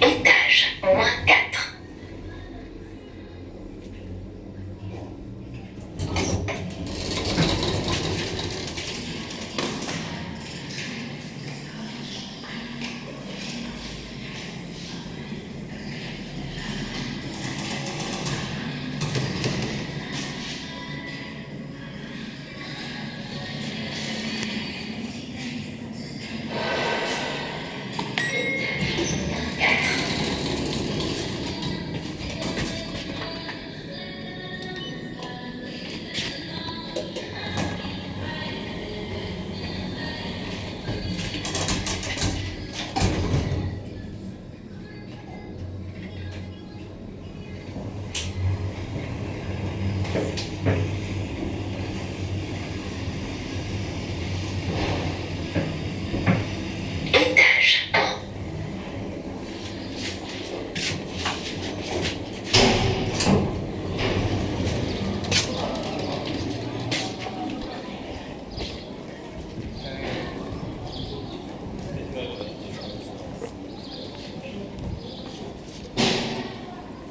Étage, moins 4. Okay.